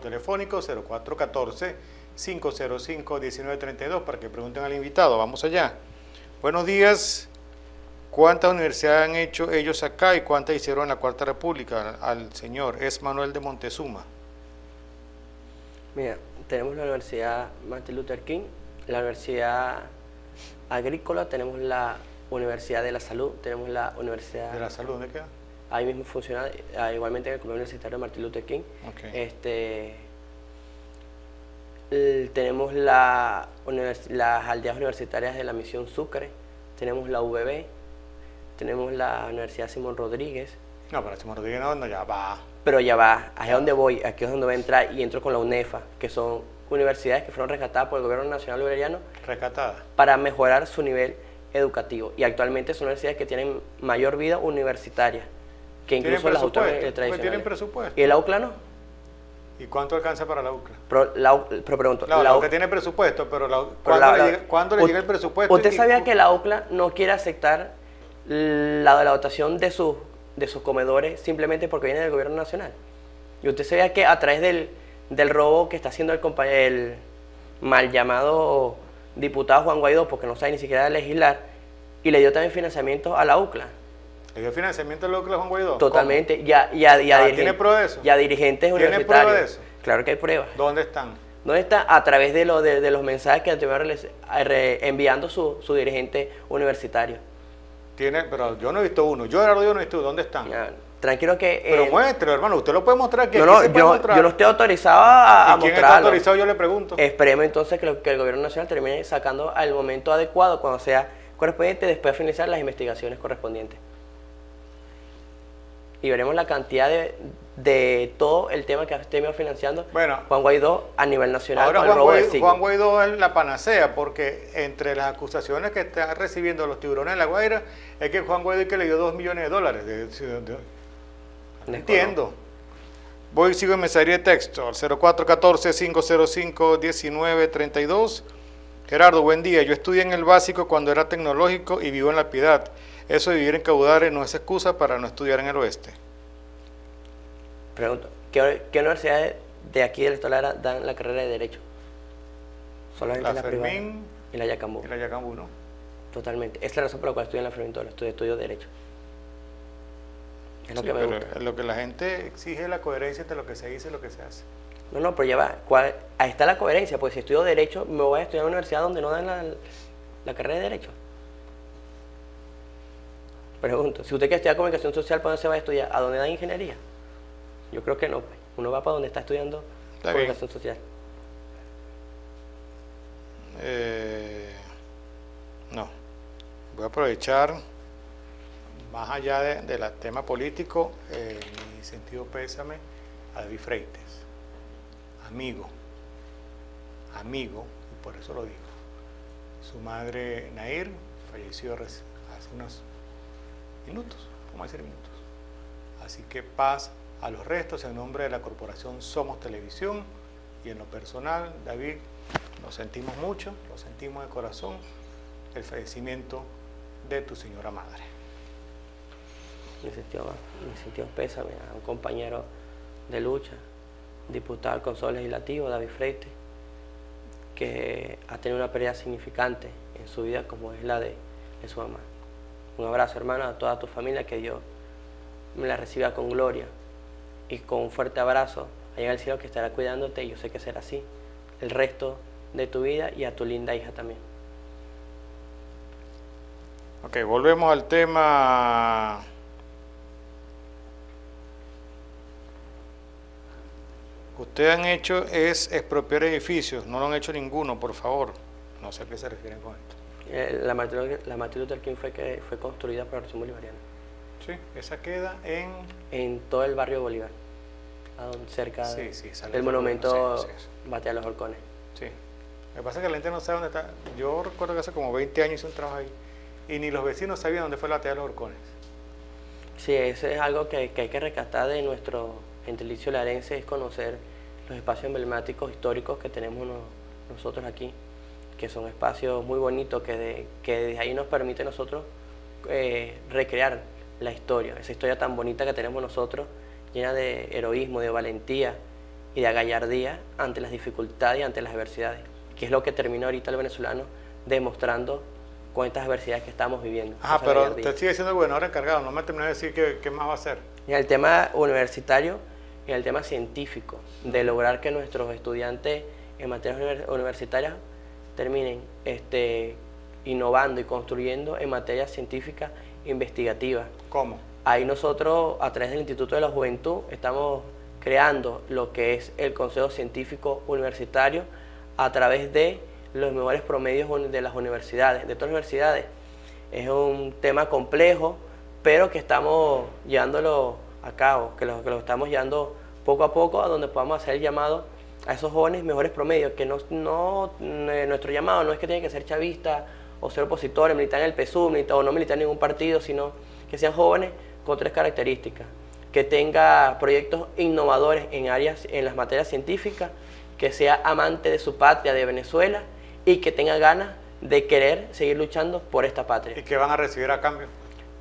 número telefónico 0414-505-1932 para que pregunten al invitado. Vamos allá. Buenos días. ¿Cuántas universidades han hecho ellos acá y cuántas hicieron en la Cuarta República? Al señor, es Manuel de Montezuma. Mira, tenemos la Universidad Martin Luther King, la Universidad Agrícola, tenemos la Universidad de la Salud, tenemos la Universidad... ¿De la Salud dónde queda? Ahí mismo funciona, ah, igualmente en el Colegio Universitario de Martin Luther King. Este, tenemos la, las aldeas universitarias de la Misión Sucre, tenemos la UBB, tenemos la Universidad Simón Rodríguez, No, para Simón Rodríguez no, no, ya va. pero ya va, ahí es donde voy, aquí es donde voy a entrar y entro con la UNEFA, que son universidades que fueron rescatadas por el Gobierno Nacional Bolivariano Rescatada. para mejorar su nivel educativo. Y actualmente son universidades que tienen mayor vida universitaria que ¿Tienen incluso las autonomías Porque tradicionales. tienen presupuesto. ¿Y el AUCLA no? ¿Y cuánto alcanza para la UCLA? Pero, la, U- pero pregunto, la la UCLA tiene presupuesto, pero la, pero ¿cuándo, la- le, llega, cuándo le U- llega el presupuesto? ¿Usted Y- sabía que la UCLA no quiere aceptar la, la dotación de sus, de sus comedores simplemente porque viene del gobierno nacional? Y usted sabía que a través del, del robo que está haciendo el, el mal llamado diputado Juan Guaidó, porque no sabe ni siquiera legislar, y le dio también financiamiento a la UCLA. ¿Le dio financiamiento a la UCLA a Juan Guaidó? Totalmente. Ya, ya, ya Ah, ¿tiene prueba de eso? Ya dirigentes ¿Tiene universitarios. prueba de eso? Claro que hay pruebas. ¿Dónde están? ¿Dónde está? A través de, lo, de, de los mensajes que estuvieron enviando su, su dirigente universitario. Tiene, pero yo no he visto uno. Yo, Gerardo, yo no he visto uno. ¿Dónde están? Ya, Tranquilo que... Pero eh, muéstrelo, hermano. Usted lo puede mostrar aquí. no, no, yo, mostrar. yo no estoy autorizado a, a ¿Y quién está autorizado? Yo le pregunto. Esperemos entonces que, lo- que el gobierno nacional termine sacando al momento adecuado, cuando sea correspondiente, después de finalizar las investigaciones correspondientes. Y veremos la cantidad de, de todo el tema que ha estado financiando Bueno. Juan Guaidó a nivel nacional Ahora el Juan robo Guaidó, signo. Juan Guaidó es la panacea, porque entre las acusaciones que están recibiendo los tiburones de La Guaira, es que Juan Guaidó es que le dio dos millones de dólares. De- de- de- no entiendo. Voy, sigo en mensajería de texto, al 0414-505-1932. Gerardo, buen día. Yo estudié en el básico cuando era tecnológico y vivo en La Piedad. Eso de vivir en Caudares no es excusa para no estudiar en el oeste. Pregunto, ¿qué, qué universidades de aquí del Estado Lara dan la carrera de Derecho? Solamente La la, Fermín y la Yacambú. y la Yacambú, ¿no? Totalmente. Esa es la razón por la cual estudio en la Fermín Toro, estudio, estudio Derecho. Es lo Sí, que me gusta. Lo que la gente exige es la coherencia entre lo que se dice y lo que se hace. No, no, pero ya va. ¿cuál- ahí está la coherencia, pues si estudio Derecho, me voy a estudiar en una universidad donde no dan la, la carrera de Derecho. Pregunto, si usted quiere estudiar comunicación social, ¿para dónde se va a estudiar? ¿A dónde dan ingeniería? Yo creo que no, pues. Uno va para donde está estudiando Está bien. comunicación social. Eh, no. Voy a aprovechar, más allá de- del tema político, eh, mi sentido pésame a David Freites. Amigo. Amigo, y por eso lo digo. Su madre, Nair, falleció hace unos minutos, a decir minutos. Así que paz a los restos en nombre de la corporación Somos Televisión y en lo personal, David, lo sentimos mucho, lo sentimos de corazón, el fallecimiento de tu señora madre. Mi sentido, mi pésame a un compañero de lucha, diputado al Consejo Legislativo, David Freite, que ha tenido una pérdida significante en su vida como es la de, de su mamá. Un abrazo, hermano, a toda tu familia, que Dios me la reciba con gloria y con un fuerte abrazo allá en el cielo que estará cuidándote, y yo sé que será así, el resto de tu vida y a tu linda hija también. Ok, volvemos al tema. Ustedes han hecho es expropiar edificios, no lo han hecho ninguno, por favor. No sé a qué se refieren con esto. Eh, La Luther- la Martin Luther King fue, que, fue construida por la Revolución Bolivariana. Sí, esa queda en. en todo el barrio Bolívar, cerca Sí, de- sí, del monumento sí. Batea los Holcones. Sí. Lo que pasa es que la gente no sabe dónde está. Yo recuerdo que hace como 20 años hice un trabajo ahí. Y ni los vecinos sabían dónde fue la batalla de los horcones. Sí, eso es algo que, que hay que rescatar de nuestro gentilicio larense, es conocer los espacios emblemáticos históricos que tenemos no- nosotros aquí, que son espacios muy bonitos que, de, que desde ahí nos permite nosotros eh, recrear la historia, esa historia tan bonita que tenemos nosotros, llena de heroísmo, de valentía y de gallardía ante las dificultades y ante las adversidades, que es lo que termina ahorita el venezolano demostrando con estas adversidades que estamos viviendo. Ah, pero usted sigue siendo el gobernador encargado, no me terminó de decir qué, qué más va a hacer. En el tema universitario en el tema científico, de lograr que nuestros estudiantes en materias universitarias terminen este, innovando y construyendo en materias científicas investigativas. ¿Cómo? Ahí nosotros, a través del Instituto de la Juventud, estamos creando lo que es el Consejo Científico Universitario a través de los mejores promedios de las universidades, de todas las universidades. Es un tema complejo, pero que estamos llevándolo a cabo, que lo, que lo estamos llevando poco a poco a donde podamos hacer el llamado a esos jóvenes mejores promedios, que no, eh, nuestro llamado no es que tiene que ser chavista o ser opositores, militar en el PSUV o no militar en ningún partido, sino que sean jóvenes con tres características, que tenga proyectos innovadores en áreas, en las materias científicas, que sea amante de su patria, de Venezuela, y que tenga ganas de querer seguir luchando por esta patria. ¿Y qué van a recibir a cambio?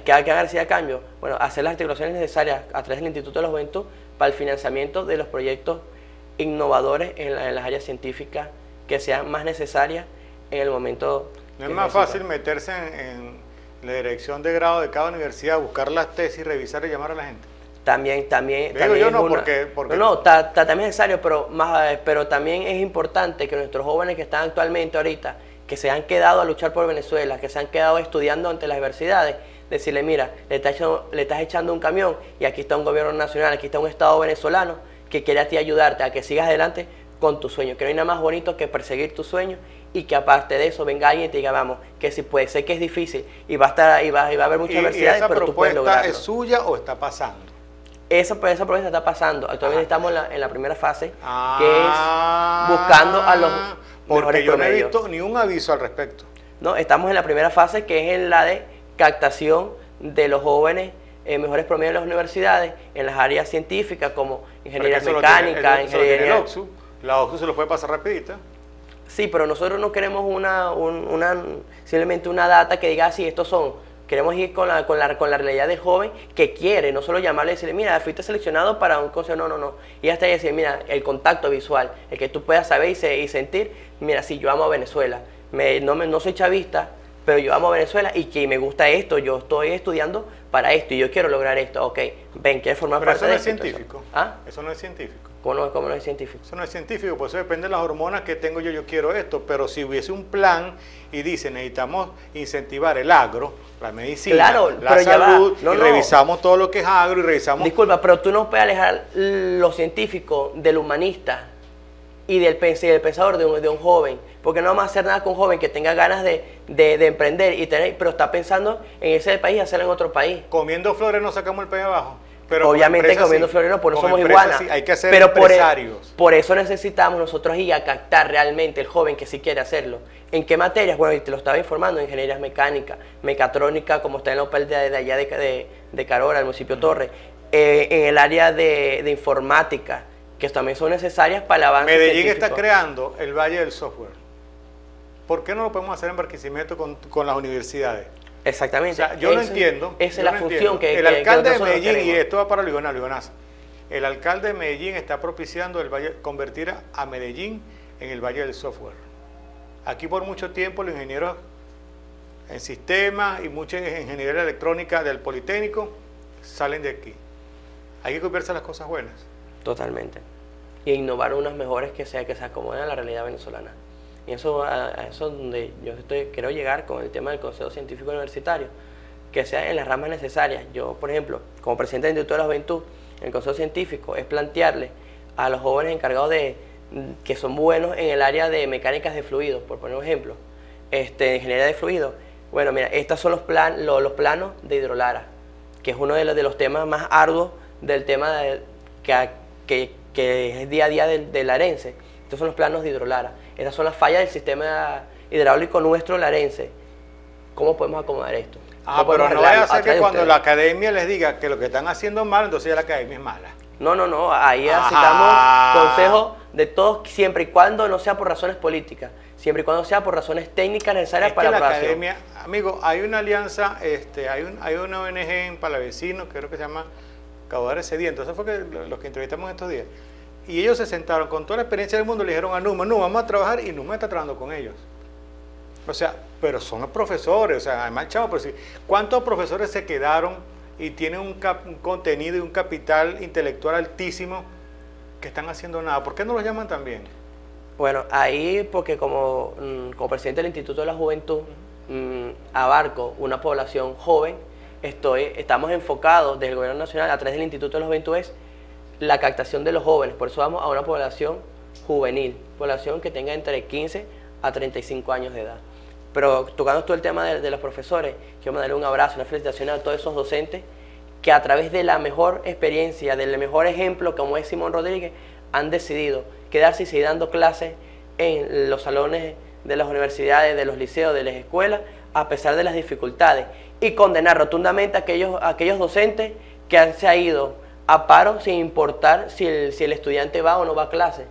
¿Qué van a recibir a cambio? Bueno, hacer las articulaciones necesarias a través del Instituto de la Juventud para el financiamiento de los proyectos innovadores en, las áreas científicas que sean más necesarias en el momento. ¿No es más fácil meterse en, la dirección de grado de cada universidad, buscar las tesis, revisar y llamar a la gente? También, también, también yo no, porque, no, no, también es necesario, pero más, pero también es importante que nuestros jóvenes que están actualmente ahorita, que se han quedado a luchar por Venezuela, que se han quedado estudiando ante las diversidades, decirle, mira, le estás, echando, le estás echando un camión y aquí está un gobierno nacional, aquí está un Estado venezolano que quiere a ti ayudarte a que sigas adelante con tu sueño, que no hay nada más bonito que perseguir tu sueño y que aparte de eso venga alguien y te diga, vamos, que si puede, sé que es difícil y va a estar y va, y va a haber muchas adversidades, pero tú puedes lograrlo. ¿Es suya o está pasando? Esa, esa propuesta está pasando. Actualmente ah. estamos en la, primera fase, que es buscando a los Porque yo no he visto ni un aviso al respecto. No, estamos en la primera fase, que es en la de captación de los jóvenes en mejores promedios de las universidades en las áreas científicas como ingeniería mecánica, ingeniería... La OXU se lo puede pasar rapidita. Sí, pero nosotros no queremos una, una simplemente una data que diga, sí, estos son. Queremos ir con la, con, la, con la realidad del joven que quiere, no solo llamarle y decirle, mira, fuiste seleccionado para un consejo, no, no, no. Y hasta ahí decir, mira, el contacto visual, el que tú puedas saber y, y sentir, mira, sí, yo amo a Venezuela, me, no, me, no soy chavista, pero yo amo a Venezuela y que me gusta esto, yo estoy estudiando para esto y yo quiero lograr esto. Ok, ven, ¿quieres formar pero parte eso no es científico. ¿Ah? Eso no es científico. ¿Cómo no, ¿Cómo no, es científico? Eso no es científico, pues eso depende de las hormonas que tengo yo, yo quiero esto, pero si hubiese un plan y dice necesitamos incentivar el agro, la medicina, la salud, y revisamos todo lo que es agro y revisamos... Disculpa, pero tú no puedes alejar lo científico del humanista y del, del pensador de un, de un joven porque no vamos a hacer nada con un joven que tenga ganas de, emprender, y tener, pero está pensando en ese país y hacerlo en otro país. Comiendo flores no sacamos el país abajo. Pero Obviamente comiendo flores no, por eso somos iguanas. hay que ser pero e- empresarios. Por, eso necesitamos nosotros ir a captar realmente el joven que sí quiere hacerlo. ¿En qué materias? Bueno, te lo estaba informando, ingeniería mecánica, mecatrónica, como está en la OPEL de, allá de, de, Carora, el municipio Torre, eh, en el área de, informática, que también son necesarias para el avance Medellín está creando el Valle del Software. ¿por qué no lo podemos hacer en Barquisimeto con, con las universidades? Exactamente. yo no entiendo. Esa es la función que El alcalde de Medellín, y esto va para Ligonaz, el alcalde de Medellín está propiciando el valle, convertir a Medellín en el Valle del Software. Aquí por mucho tiempo los ingenieros en sistemas y mucha ingeniería electrónica del Politécnico salen de aquí. Hay que copiarse las cosas buenas. Totalmente. Y innovar unas mejores que sea que se acomoden a la realidad venezolana. Y eso, a, eso es donde yo estoy, quiero llegar con el tema del Consejo Científico Universitario, que sea en las ramas necesarias. Yo, por ejemplo, como presidente del Instituto de la Juventud, el Consejo Científico es plantearle a los jóvenes encargados de que son buenos en el área de mecánicas de fluidos, por poner un ejemplo, este, ingeniería de fluidos. Bueno, mira, estos son los, plan, los, planos de hidrolara, que es uno de los, de los temas más arduos del tema que, que, que, es día a día del, del arense. Estos son los planos de hidrolara. Esas son las fallas del sistema hidráulico nuestro larense. ¿Cómo podemos acomodar esto? Ah, pero no vaya a ser que cuando la academia les diga que lo que están haciendo mal, entonces ya la academia es mala. No, no, no, ahí necesitamos consejos de todos, siempre y cuando no sea por razones políticas, siempre y cuando sea por razones técnicas necesarias para la, la academia. Amigo, hay una alianza, este, hay, un, hay una ONG en Palavecino, creo que se llama Caudales Sedientos, eso fue que, los que entrevistamos estos días Y ellos se sentaron con toda la experiencia del mundo, le dijeron a Numa, no, vamos a trabajar y Numa está trabajando con ellos. O sea, pero son los profesores, o sea, además, chavo, pero sí, ¿cuántos profesores se quedaron y tienen un, un, contenido y un capital intelectual altísimo que están haciendo nada? ¿Por qué no los llaman también? Bueno, ahí porque como, mm, como presidente del Instituto de la Juventud mm, abarco una población joven, estoy, estamos enfocados desde el Gobierno Nacional a través del Instituto de la Juventud es la captación de los jóvenes, por eso vamos a una población juvenil, población que tenga entre 15 a 35 años de edad. Pero tocando todo el tema de, los profesores, quiero mandarle un abrazo, una felicitación a todos esos docentes que a través de la mejor experiencia, del mejor ejemplo como es Simón Rodríguez, han decidido quedarse y seguir dando clases en los salones de las universidades, de los liceos, de las escuelas, a pesar de las dificultades, y condenar rotundamente a aquellos, aquellos docentes que han, se han ido a paro sin importar si el, si el estudiante va o no va a clase.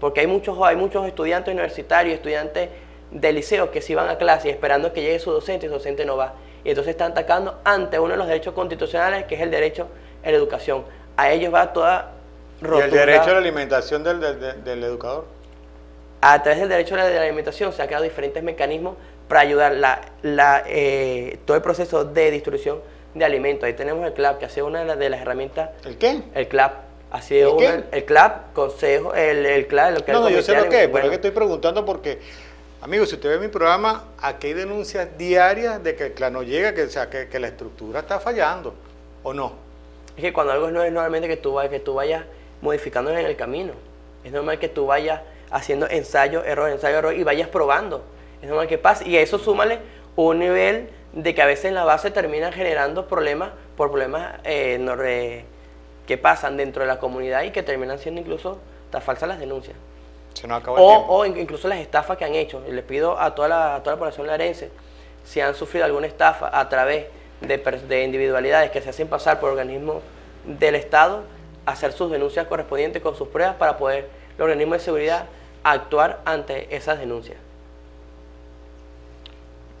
Porque hay muchos, hay muchos estudiantes universitarios, estudiantes de liceo que si van a clase esperando que llegue su docente y su docente no va. Y entonces están atacando ante uno de los derechos constitucionales que es el derecho a la educación. A ellos va toda rotunda. ¿Y el derecho a la alimentación del, del, educador? A través del derecho a la, alimentación se han creado diferentes mecanismos para ayudar la, la, eh, todo el proceso de distribución de alimentos. Ahí tenemos el CLAP, que ha sido una de las, herramientas. ¿El qué? El CLAP. Ha sido ¿El, el CLAP, consejo, el, el CLAP, lo que No, no yo sé lo que es, pero es que estoy preguntando porque Amigos, si usted ve mi programa, aquí hay denuncias diarias de que el clan no llega, que, sea, que, la estructura está fallando, ¿o no? Es que cuando algo no es normalmente que tú, vayas, que tú vayas modificando en el camino. Es normal que tú vayas haciendo ensayo, error, ensayo, error y vayas probando. Es normal que pase. Y a eso súmale un nivel de que a veces en la base terminan generando problemas por problemas eh, que pasan dentro de la comunidad y que terminan siendo incluso falsas las denuncias o, incluso las estafas que han hecho. Y les pido a toda la, a toda la población larense, si han sufrido alguna estafa a través de, de individualidades que se hacen pasar por organismos del Estado, hacer sus denuncias correspondientes con sus pruebas para poder los organismos de seguridad actuar ante esas denuncias.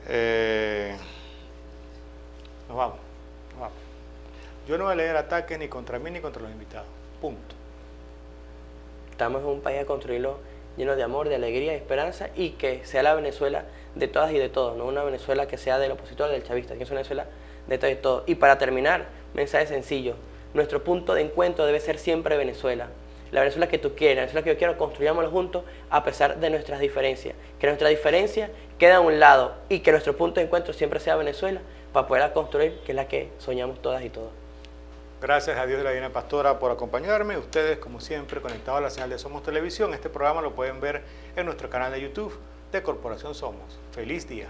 Eh, nos vamos, nos vamos. Yo no voy a leer ataques ni contra mí ni contra los invitados. Punto. Estamos en un país a construirlo lleno de amor, de alegría, de esperanza y que sea la Venezuela de todas y de todos, no una Venezuela que sea del opositor, del chavista, que es una Venezuela de todos y de todos. Y para terminar, mensaje sencillo, nuestro punto de encuentro debe ser siempre Venezuela. La Venezuela que tú quieres, la Venezuela que yo quiero, construyámoslo juntos a pesar de nuestras diferencias. Que nuestra diferencia quede a un lado y que nuestro punto de encuentro siempre sea Venezuela para poder construir, que es la que soñamos todas y todos. Gracias a Dios de la Divina Pastora por acompañarme. Ustedes, como siempre, conectados a la señal de Somos Televisión. Este programa lo pueden ver en nuestro canal de YouTube de Corporación Somos. Feliz día.